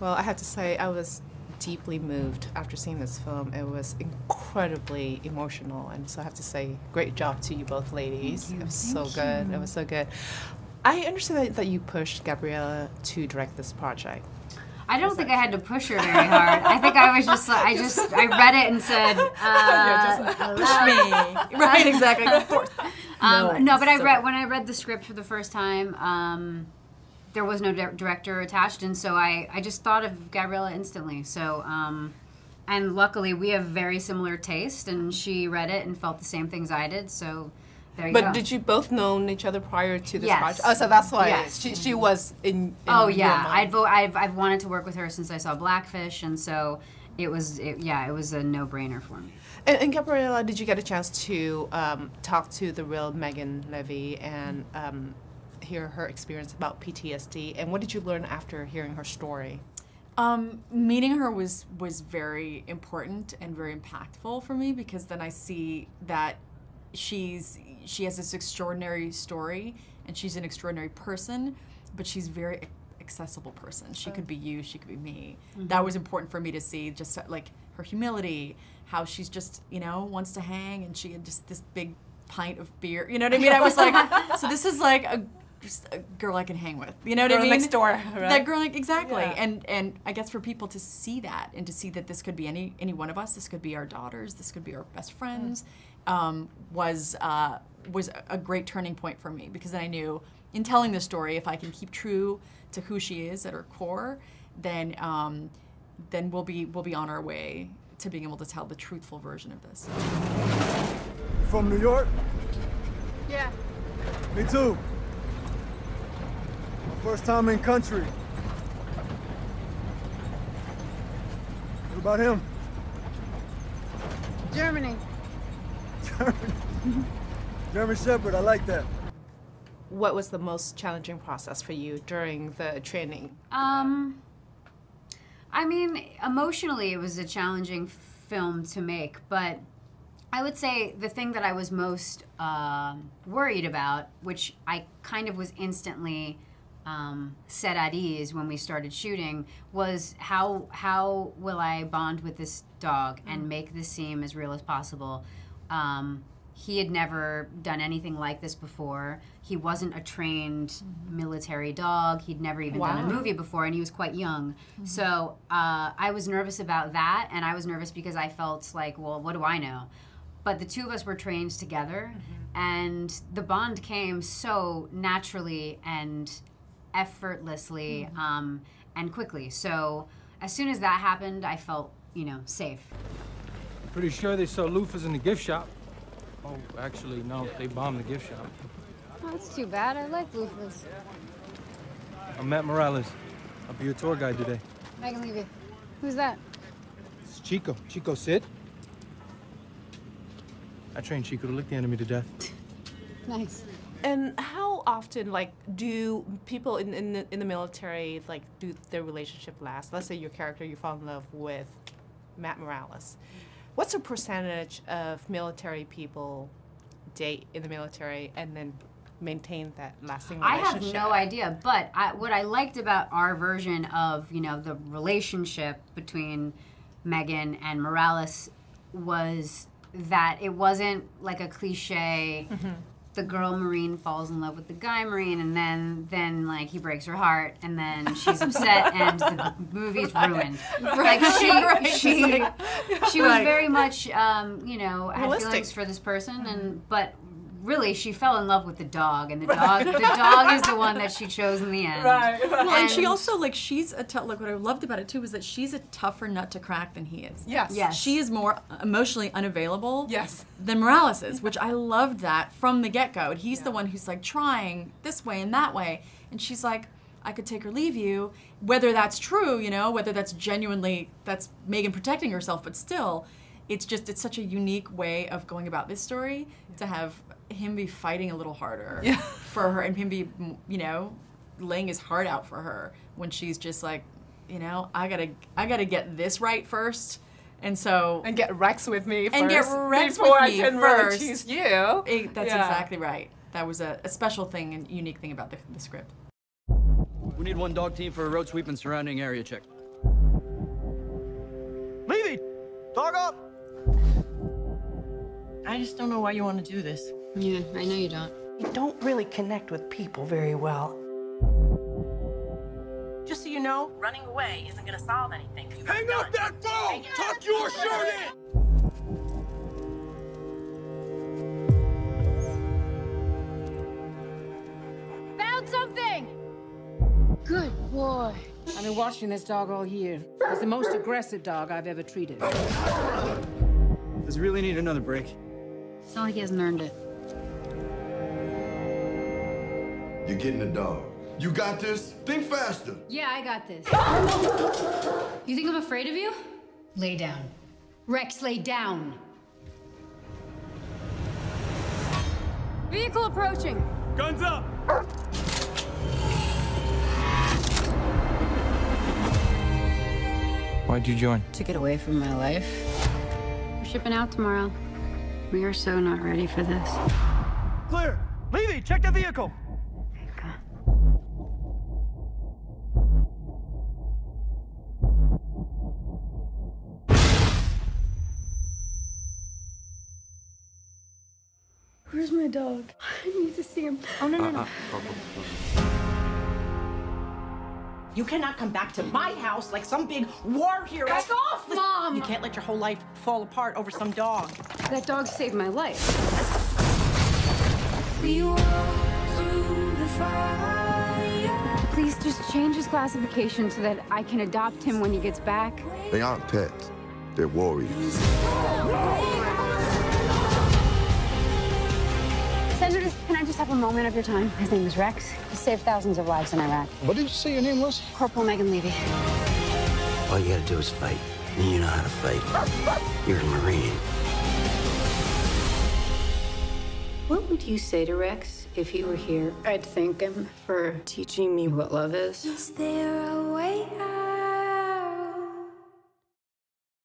Well, I have to say, I was deeply moved after seeing this film. It was incredibly emotional, and so I have to say, great job to you both ladies. It was so good. It was so good. I understand that, that you pushed Gabriela to direct this project. I don't think I had to push her very hard. I think I was just like, I just, I read it and said, uh, Push me. right, exactly. Um, no, but I so read when I read the script for the first time. Um, there was no di- director attached, and so I, I just thought of Gabriela instantly. So, um, and luckily we have very similar taste, and she read it and felt the same things I did. So, there you go. But go. did you both know each other prior to this Yes. project? Oh, so that's why Yes. she, she was in. in oh yeah. I'd vo- I've I've wanted to work with her since I saw Blackfish, and so it was it, yeah, it was a no brainer for me. And, and Gabriela, did you get a chance to um, talk to the real Megan Leavey and um, hear her experience about PTSD? And what did you learn after hearing her story? Um, meeting her was was very important and very impactful for me because then I see that she's she has this extraordinary story and she's an extraordinary person, but she's very accessible person. She could be you, she could be me. That was important for me to see, just uh, like her humility, how she's just you know wants to hang and she had just this big pint of beer. You know what I mean? I was like, so this is like a just a girl I can hang with. You know what I mean? next door, right? That girl, like, exactly. Yeah. And and I guess for people to see that and to see that this could be any any one of us, this could be our daughters, this could be our best friends, um, was uh, was a great turning point for me because then I knew in telling this story, if I can keep true to who she is at her core, then um, then we'll be we'll be on our way to being able to tell the truthful version of this. From New York? Yeah. Me too. First time in country. What about him? Germany. German. German Shepherd, I like that. What was the most challenging process for you during the training? Um, I mean, emotionally, it was a challenging film to make, but I would say the thing that I was most um worried about, which I kind of was instantly um, set at ease when we started shooting, was how how will I bond with this dog and make this seem as real as possible. Um, he had never done anything like this before. He wasn't a trained military dog. He'd never even done a movie before, and he was quite young. So uh, I was nervous about that, and I was nervous because I felt like, well, what do I know? But the two of us were trained together, and the bond came so naturally and effortlessly um, and quickly. So as soon as that happened, I felt, you know, safe. Pretty sure they sell loofahs in the gift shop. Oh, actually, no, they bombed the gift shop. Oh, that's too bad. I like loofahs. I'm Matt Morales. I'll be your tour guide today. Megan Leavey. Who's that? It's Chico. Chico Sid. I trained Chico to lick the enemy to death. Nice. And how often, like, do people in, in, the, in the military, like, do their relationship last? Let's say your character, you fall in love with Matt Morales. What's the percentage of military people date in the military and then maintain that lasting relationship? I have no idea, but I, what I liked about our version of you know the relationship between Megan and Morales was that it wasn't like a cliche. Mm-hmm. The girl Marine falls in love with the guy Marine, and then then like he breaks her heart, and then she's upset, and the movie's ruined. Like she Right, she like- she was Right. very much um, you know had Realistic. feelings for this person, and but really she fell in love with the dog, and the dog the dog is the one that she chose in the end. Right. Well, and, she also like she's a tough. Like what I loved about it too was that she's a tougher nut to crack than he is. Yes. Yes. She is more emotionally unavailable. Yes. Than Morales is, which I loved that from the get go. And he's the one who's like trying this way and that way, and she's like, I could take or leave you. Whether that's true, you know, whether that's genuinely that's Megan protecting herself, but still, it's just it's such a unique way of going about this story to have him be fighting a little harder yeah. for her and him be, you know, laying his heart out for her when she's just like, you know, I gotta, I gotta get this right first. And so and get Rex with me and first, get Rex before with me I can first. really choose you. It, that's yeah. exactly right. That was a, a, special thing and unique thing about the, the script. We need one dog team for a road sweep and surrounding area check. Leavey, dog up. I just don't know why you want to do this. Yeah, I know you don't. You don't really connect with people very well. Just so you know, running away isn't going to solve anything. Hang up that phone! Tuck your shirt in! Found something! Good boy. I've been watching this dog all year. He's the most aggressive dog I've ever treated. Does he really need another break? It's not like he hasn't earned it. You're getting a dog. You got this? Think faster. Yeah, I got this. you think I'm afraid of you? Lay down. Rex, lay down. Vehicle approaching. Guns up! Why'd you join? To get away from my life. We're shipping out tomorrow. We are so not ready for this. Clear. Leavey, check the vehicle. Where's my dog? I need to see him. Oh, no, no, no. You cannot come back to my house like some big war hero. Back off, Mom! You can't let your whole life fall apart over some dog. That dog saved my life. Please just change his classification so that I can adopt him when he gets back. They aren't pets. They're warriors. Moment of your time? His name is Rex. He saved thousands of lives in Iraq. What did you say your name was? Corporal Megan Leavey. All you gotta do is fight. And you know how to fight. You're a Marine. What would you say to Rex if he were here? I'd thank him for teaching me what love is. Is there a way out?